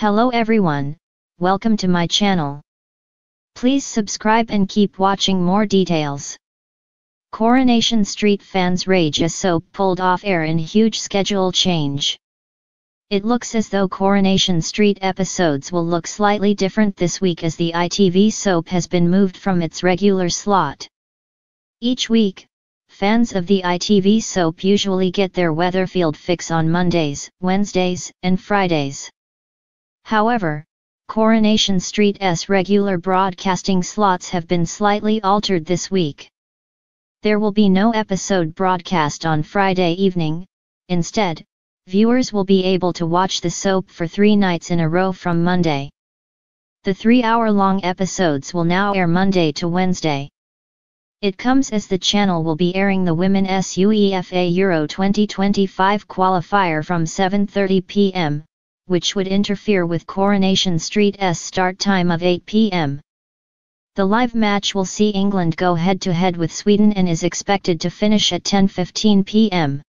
Hello everyone, welcome to my channel. Please subscribe and keep watching more details. Coronation Street fans rage as soap pulled off air in huge schedule change. It looks as though Coronation Street episodes will look slightly different this week as the ITV soap has been moved from its regular slot. Each week, fans of the ITV soap usually get their Weatherfield fix on Mondays, Wednesdays, and Fridays. However, Coronation Street's regular broadcasting slots have been slightly altered this week. There will be no episode broadcast on Friday evening, instead, viewers will be able to watch the soap for three nights in a row from Monday. The three-hour-long episodes will now air Monday to Wednesday. It comes as the channel will be airing the Women's UEFA Euro 2025 qualifier from 7.30 pm, which would interfere with Coronation Street's start time of 8 pm. The live match will see England go head-to-head with Sweden and is expected to finish at 10.15 pm.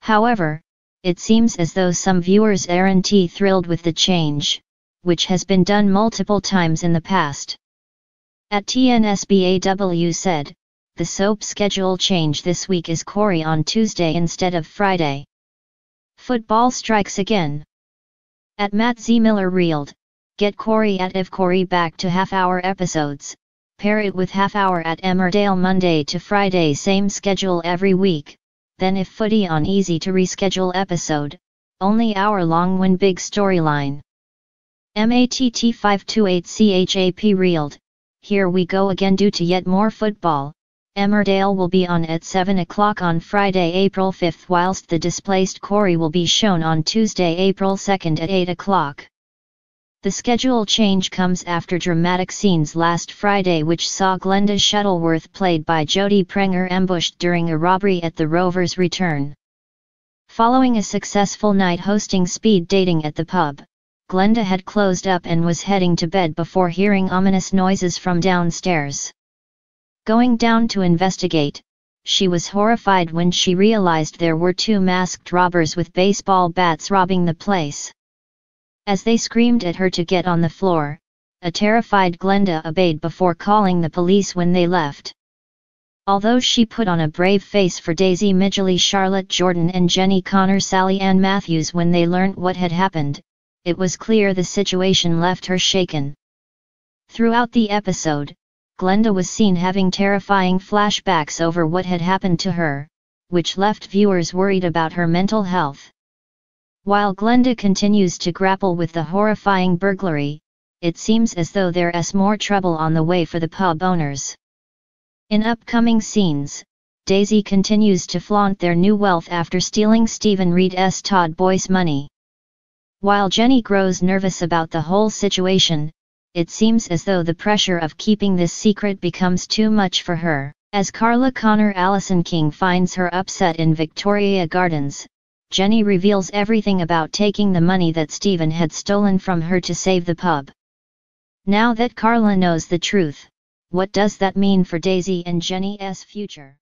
However, it seems as though some viewers aren't thrilled with the change, which has been done multiple times in the past. At TNSBAW said, the soap schedule change this week is Corrie on Tuesday instead of Friday. Football strikes again. At Matt Z. Miller reeled, Get Corrie at If Corrie back to half-hour episodes, pair it with half-hour at Emmerdale Monday to Friday same schedule every week, then if footy on easy to reschedule episode, only hour long when big storyline. MATT528CHAP reeled, here we go again due to yet more football, Emmerdale will be on at 7 o'clock on Friday, April 5 whilst the displaced Corrie will be shown on Tuesday, April 2 at 8 o'clock. The schedule change comes after dramatic scenes last Friday which saw Glenda Shuttleworth played by Jodie Prenger ambushed during a robbery at the Rovers' return. Following a successful night hosting speed dating at the pub, Glenda had closed up and was heading to bed before hearing ominous noises from downstairs. Going down to investigate, she was horrified when she realized there were two masked robbers with baseball bats robbing the place. As they screamed at her to get on the floor, a terrified Glenda obeyed before calling the police when they left. Although she put on a brave face for Daisy Midgeley Charlotte Jordan and Jenny Connor Sally Ann Matthews when they learned what had happened, it was clear the situation left her shaken. Throughout the episode, Glenda was seen having terrifying flashbacks over what had happened to her, which left viewers worried about her mental health. While Glenda continues to grapple with the horrifying burglary, it seems as though there is more trouble on the way for the pub owners. In upcoming scenes, Daisy continues to flaunt their new wealth after stealing Stephen Reid's Todd Boyce money. While Jenny grows nervous about the whole situation, it seems as though the pressure of keeping this secret becomes too much for her. As Carla Connor Alison King finds her upset in Victoria Gardens, Jenny reveals everything about taking the money that Stephen had stolen from her to save the pub. Now that Carla knows the truth, what does that mean for Daisy and Jenny's future?